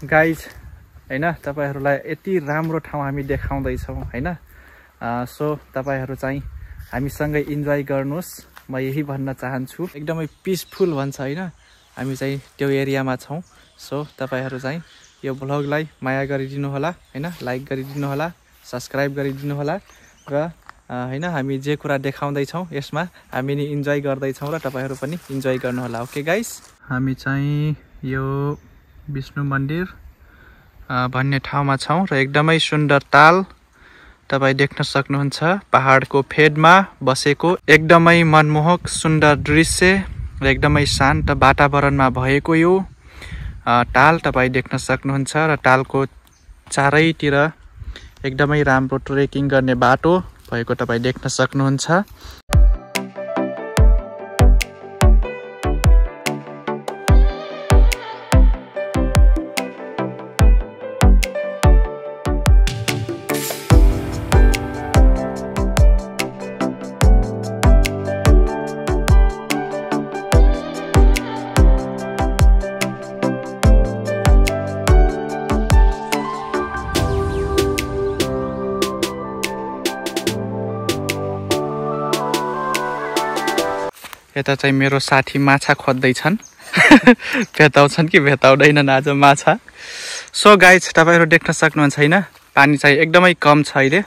Guys होइन तपाईँहरूलाई यति राम्रो ठाउँ हामी देखाउँदैछौँ होइन? सो तपाईँहरू चाहिँ हामीसँगै इन्जोय गर्नुहोस्। म यही भन्न चाहन्छु। एकदमै पिसफुल भन्छ होइन? हामी चाहिँ त्यो एरियामा छौँ। सो तपाईँहरू चाहिँ यो भ्लगलाई माया गरिदिनु होला होइन? लाइक गरिदिनु होला सब्सक्राइब गरिदिनु होला र होइन हामी जे कुरा देखाउँदैछौँ यसमा हामी नि इन्जोय गर्दैछौँ र तपाईँहरू पनि इन्जोय गर्नुहोला ओके गाइस हामी चाहिँ यो विष्णु मन्दिर भन्ने ठाउँमा छौँ र एकदमै सुन्दर ताल तपाईँ देख्न सक्नुहुन्छ। पहाडको फेदमा बसेको एकदमै मनमोहक सुन्दर दृश्य र एकदमै शान्त वातावरणमा भएको यो ताल तपाईँ देख्न सक्नुहुन्छ र तालको चारैतिर एकदमै राम्रो ट्रेकिङ गर्ने बाटो भएको तपाईँ देख्न सक्नुहुन्छ। यता चाहिँ मेरो साथी माछा खोज्दैछन्। भेटाउँछन् कि भेटाउँदैनन् आज माछा। सो गाइज तपाईँहरू देख्न सक्नुहुन्छ होइन? पानी चाहिँ एकदमै कम छ अहिले।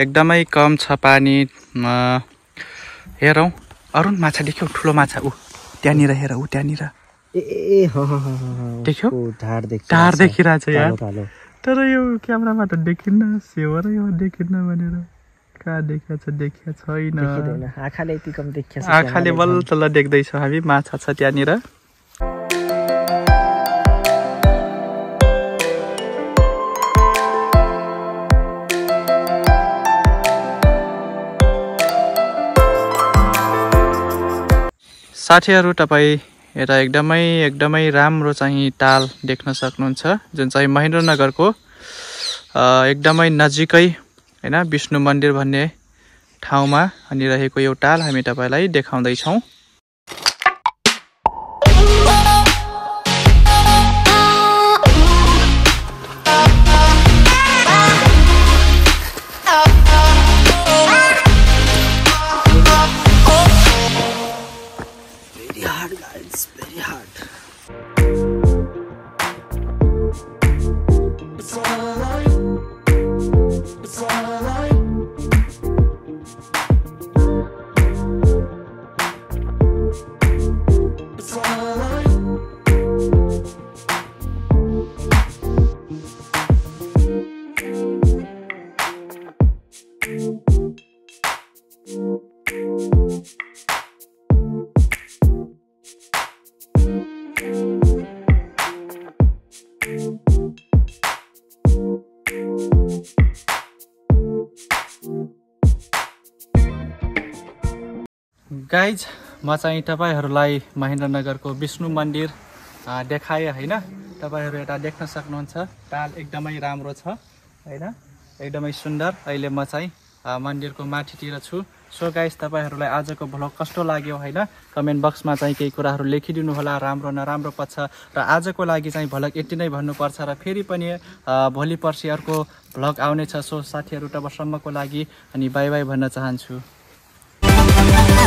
एकदमै कम छ पानी। हेरौँ। अरुण माछा देख्यौ? ठुलो माछा। ऊ त्यहाँनिर हेर ऊ त्यहाँनिर। ए ह, ह, ह, ह, ह, देख्यौ? टार देखिरहेछ। यार। तर यो क्यामेरामा त देखिन्न सेवा र यो देखिन्न भनेर। कहाँ देखिया छ देखिया छैन। आँखाले यति कम देखिया छ, आँखाले बल्ल। तल्ल देख्दैछौँ हामी माछा छ त्यहाँनिर साथीहरू तपाईँ यता एकदमै एकदमै राम्रो चाहिँ ताल देख्न सक्नुहुन्छ जुन चाहिँ महेन्द्रनगरको एकदमै नजिकै होइन विष्णु मन्दिर भन्ने ठाउँमा अनि रहेको यो ताल हामी तपाईँलाई देखाउँदैछौँ। गाइज म चाहिँ तपाईँहरूलाई महेन्द्रनगरको विष्णु मन्दिर देखाएँ होइन? तपाईँहरू यता देख्न सक्नुहुन्छ। ताल एकदमै राम्रो छ होइन? एकदमै सुन्दर। अहिले म चाहिँ मन्दिरको माथितिर छु। सो गाइज तपाईँहरूलाई आजको भ्लग कस्तो लाग्यो होइन? कमेन्ट बक्समा चाहिँ केही कुराहरू लेखिदिनु होला राम्रो नराम्रो पक्ष र आजको लागि चाहिँ भ्लग यति नै भन्नुपर्छ र फेरि पनि भोलि पर्सि अर्को भ्लग आउनेछ। सो साथीहरू तबसम्मको लागि अनि बाई बाई भन्न चाहन्छु।